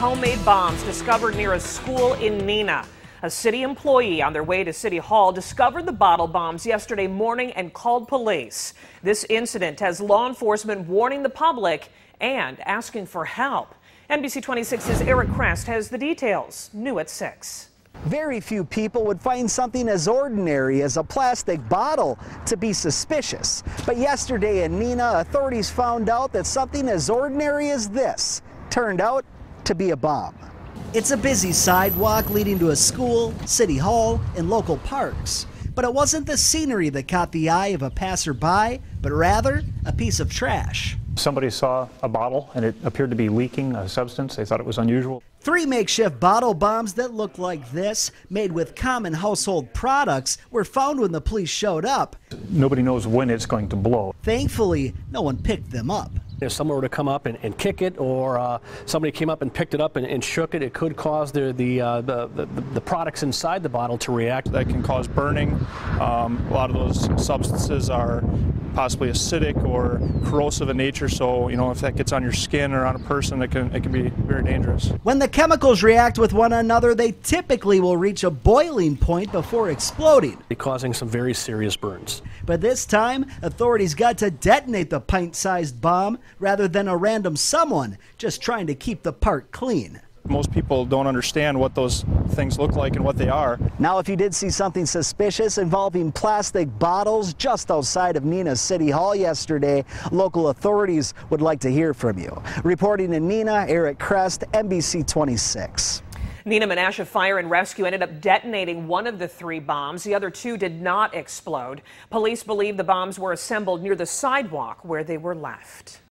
homemade bombs discovered near a school in Neenah. A city employee on their way to City Hall discovered the bottle bombs yesterday morning and called police. This incident has law enforcement warning the public and asking for help. NBC 26's Eric Krest has the details. New at 6. Very few people would find something as ordinary as a plastic bottle to be suspicious. But yesterday in Neenah, authorities found out that something as ordinary as this turned out to be a bomb. It's a busy sidewalk leading to a school, city hall, and local parks. But it wasn't the scenery that caught the eye of a passerby, but rather a piece of trash. Somebody saw a bottle and it appeared to be leaking a substance. They thought it was unusual. Three makeshift bottle bombs that look like this, made with common household products, were found when the police showed up. Nobody knows when it's going to blow. Thankfully, no one picked them up. If someone were to come up and, and kick it, or uh, somebody came up and picked it up and, and shook it, it could cause the the, uh, the, the, the products inside the bottle to react. That can cause burning. Um, a lot of those substances are possibly acidic or corrosive in nature. So, you know, if that gets on your skin or on a person, it can, it can be very dangerous. When the chemicals react with one another, they typically will reach a boiling point before exploding, causing some very serious burns. But this time, authorities got to detonate the pint sized bomb rather than a random someone just trying to keep the part clean. Most people don't understand what those things look like and what they are. Now, if you did see something suspicious involving plastic bottles just outside of Neenah City Hall yesterday, local authorities would like to hear from you. Reporting in Neenah, Eric Crest, NBC 26. Neenah Menasha Fire and Rescue ended up detonating one of the three bombs. The other two did not explode. Police believe the bombs were assembled near the sidewalk where they were left.